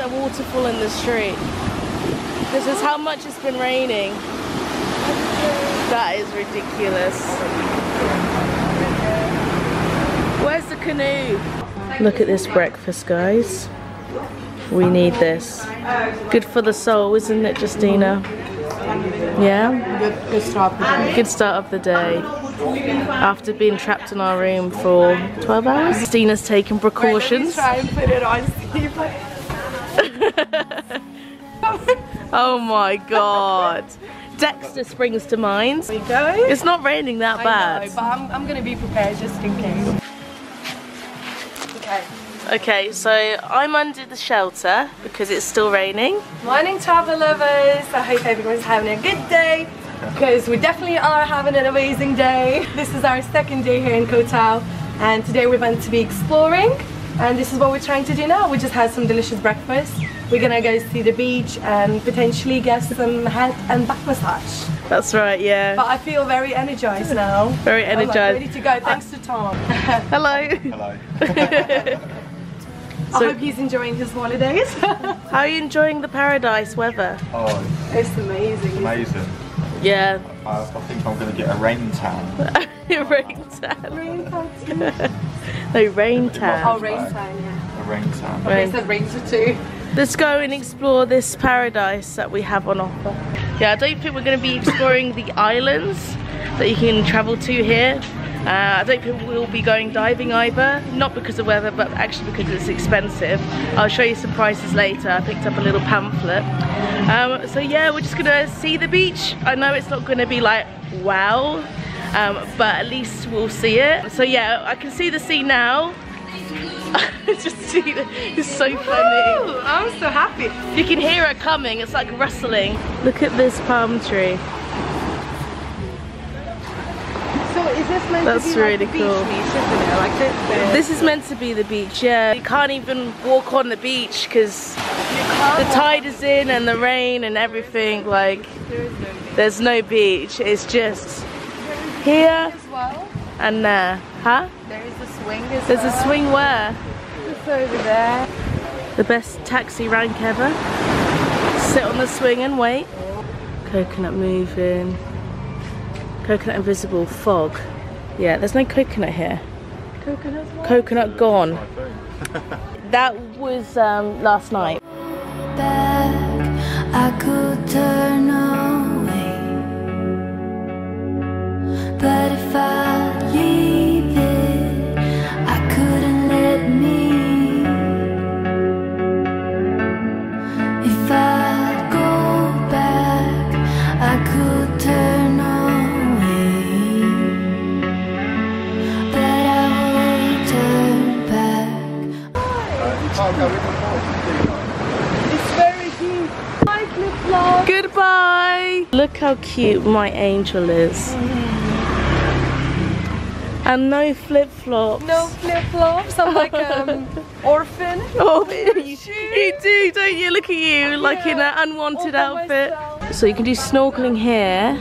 a waterfall in the street. This is how much it's been raining. That is ridiculous. Where's the canoe? Look at this breakfast, guys. We need this. Good for the soul, isn't it, Justina? Yeah? Good, good start. Good start of the day. After being trapped in our room for 12 hours. Justina's taken precautions. Try and put it on. Oh my god. Dexter springs to mind. we go. It's not raining that I bad. know, but I'm, I'm gonna be prepared just in case. Okay. Okay, so I'm under the shelter because it's still raining. Morning travel lovers. I hope everyone's having a good day because we definitely are having an amazing day. This is our second day here in Koh Tao and today we're meant to be exploring and this is what we're trying to do now. We just had some delicious breakfast. We're gonna go see the beach and potentially get some head and back massage. That's right, yeah. But I feel very energized now. Very I'm, like, energized. ready to go. Thanks to Tom. Hello. Hello. I hope he's enjoying his holidays. How are you enjoying the paradise weather? Oh, it's amazing. amazing. Yeah. I, I think I'm going to get a rain tan. rain tan. Rain tan. No, rain tan. Oh, rain tan, yeah. A rain tan. They Rain. said rain too. Let's go and explore this paradise that we have on offer. Yeah, I don't think we're going to be exploring the islands that you can travel to here. Uh, I don't think we'll be going diving either, not because of weather, but actually because it's expensive. I'll show you some prices later. I picked up a little pamphlet. Um, so yeah, we're just gonna see the beach. I know it's not gonna be like wow, um, but at least we'll see it. So yeah, I can see the sea now. just see it. It's so funny. I'm so happy. You can hear it coming, it's like rustling. Look at this palm tree. So is this meant That's to be really like cool. beach beach, isn't it? Like this? This is meant to be the beach, yeah. You can't even walk on the beach because the tide is in and the rain and everything. Like, there's no beach. It's just here well. and there. Huh? There is a swing as There's a swing where? It's over there. The best taxi rank ever. Sit on the swing and wait. Coconut moving. Coconut invisible. Fog. Yeah, there's no coconut here. Coconut. Coconut gone. That was um, last night. back, Goodbye. Look how cute my angel is. And no flip flops. No flip flops. I'm like um orphan. Oh, you, you do, don't you? Look at you, like in an unwanted outfit. myself. So you can do snorkeling here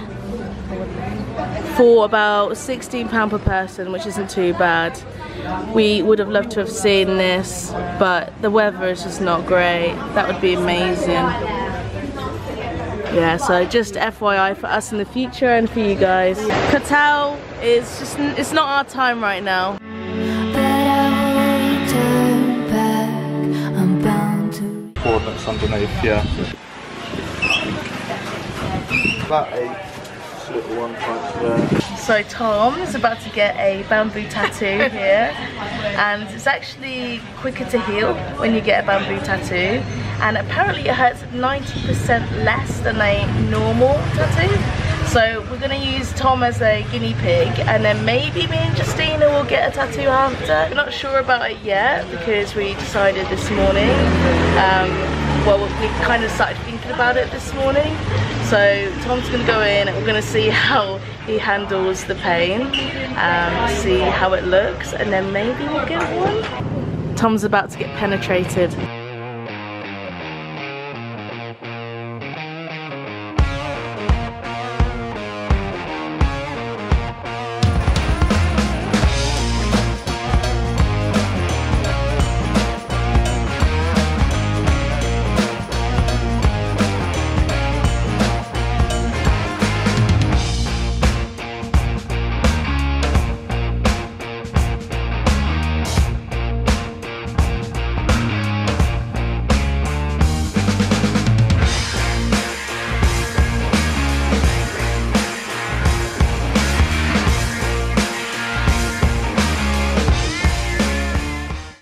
for about £16 per person, which isn't too bad. We would have loved to have seen this, but the weather is just not great. That would be amazing. Yeah, so just FYI for us in the future and for you guys. Koh Tao is just, it's not our time right now. But I won't turn back. I'm bound to. Coordinates underneath, yeah. About eight. Little one right there. So Tom is about to get a bamboo tattoo here and it's actually quicker to heal when you get a bamboo tattoo and apparently it hurts 90% less than a normal tattoo. So we're going to use Tom as a guinea pig and then maybe me and Justina will get a tattoo after. We're not sure about it yet because we decided this morning um, well we kind of started thinking about it this morning so Tom's gonna go in and we're gonna see how he handles the pain um, see how it looks and then maybe we'll get one Tom's about to get penetrated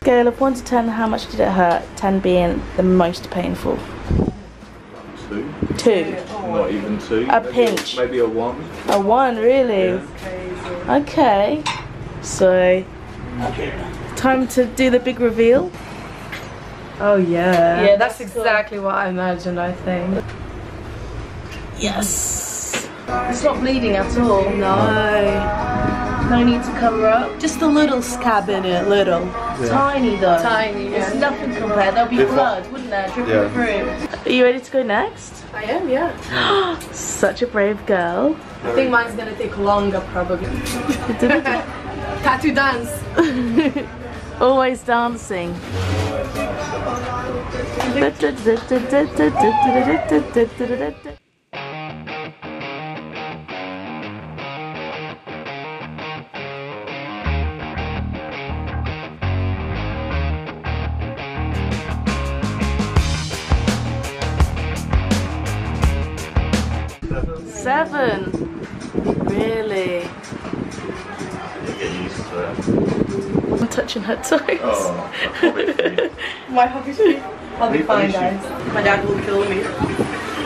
scale of 1 to 10, how much did it hurt? 10 being the most painful. Two. 2. Not even two. A Maybe pinch. Maybe a one. A 1, really? Yeah. Okay. So, time to do the big reveal. Oh yeah. Yeah, that's, that's exactly what I imagined. I think. Yes. It's not bleeding at all. No. No need to cover up. Just a little scab in it, little. Tiny though. Tiny, It's yeah. nothing compared. There'll be If I- blood, wouldn't there, dripping Yeah. through. Are you ready to go next? I am, yeah. Such a brave girl. I think mine's gonna take longer, probably. Tattoo dance. Always dancing. Seven. Really? Get used to it. I'm touching her toes. Oh, obviously. My hobby I'll be fine, guys. My dad will kill me.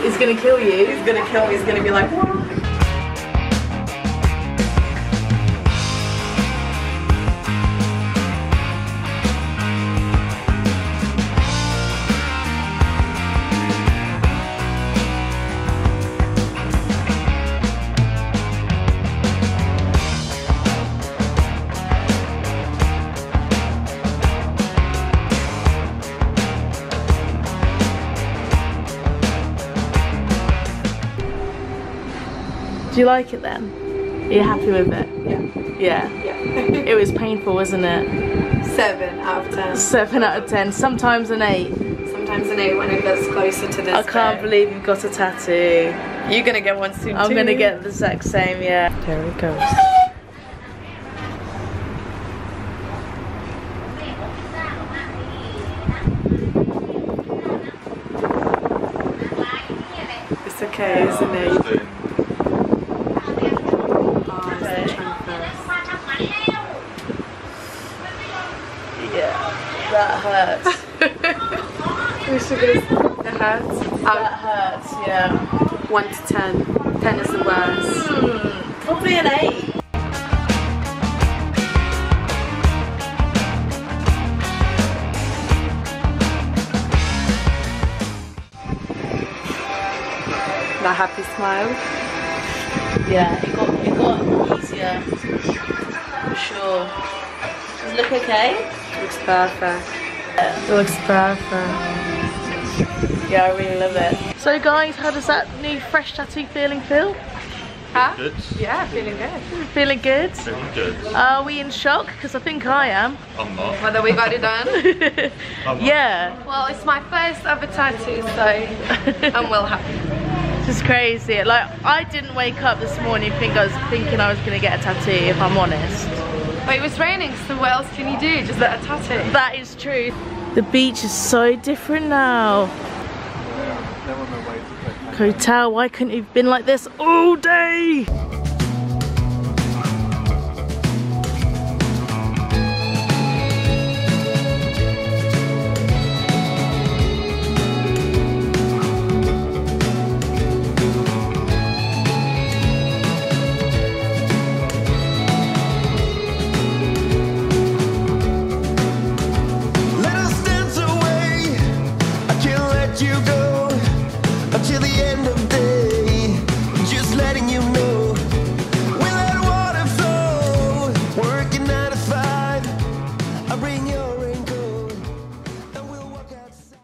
He's gonna kill you. He's gonna kill me. He's gonna be like, what? Do you like it then? Are you happy with it? Yeah. Yeah. Yeah. It was painful, wasn't it? Seven out of ten. Seven out of ten, sometimes an eight. Sometimes an eight when it gets closer to this. I can't day. believe you've got a tattoo. You're gonna get one soon I'm too. gonna get the exact same, yeah. There it goes. It's okay, isn't it? Just doing- Oh, it's the transfer. Yeah. That hurts. We should get the hurts. that hurts, yeah. one to ten. Ten is the worst. Hmm, probably an eight. That happy smile. Yeah, it got it got easier. For sure. Does it look okay? Looks perfect. It looks perfect. Yeah, I really love it. So guys, how does that new fresh tattoo feeling feel? Huh? Good. Yeah, feeling good. Feeling good? Feeling good. Are we in shock? Because I think I am. I'm not. Whether we got it done? I'm not. yeah, Well, it's my first ever tattoo, so I'm well happy. it's crazy. Like I didn't wake up this morning think I was thinking I was gonna get a tattoo. If I'm honest, But it was raining, so what else can you do? Just get a tattoo. that is true. The beach is so different now. They're on their way to Hotel, why couldn't you have been like this all day?